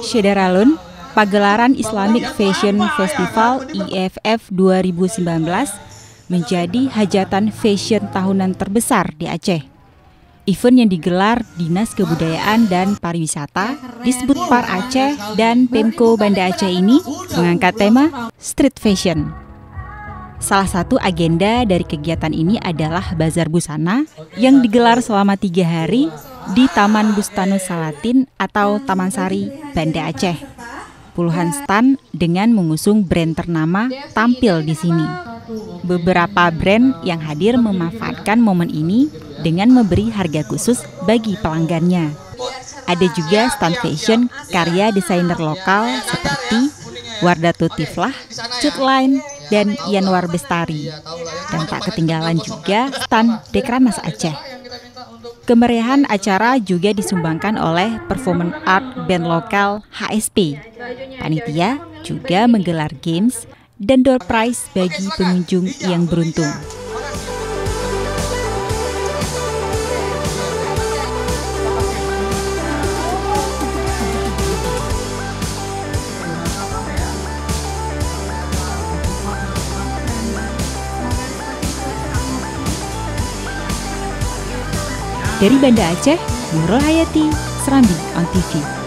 Syedaralun, pagelaran Islamic Fashion Festival IFF 2019 menjadi hajatan fashion tahunan terbesar di Aceh. Event yang digelar Dinas Kebudayaan dan Pariwisata disebut Par Aceh dan Pemko Banda Aceh ini mengangkat tema street fashion. Salah satu agenda dari kegiatan ini adalah Bazar Busana yang digelar selama tiga hari di Taman Bustano Salatin atau Taman Sari, Banda Aceh. Puluhan stan dengan mengusung brand ternama tampil di sini. Beberapa brand yang hadir memanfaatkan momen ini dengan memberi harga khusus bagi pelanggannya. Ada juga stand fashion karya desainer lokal seperti Wardah Tutiflah, Cutline, dan Yanwar Bestari. Dan tak ketinggalan juga stand Dekranas Aceh. Kemeriahan acara juga disumbangkan oleh performance art band lokal HSP. Panitia juga menggelar games dan door prize bagi pengunjung yang beruntung. Dari Banda Aceh, Nurul Hayati, Serambi on TV.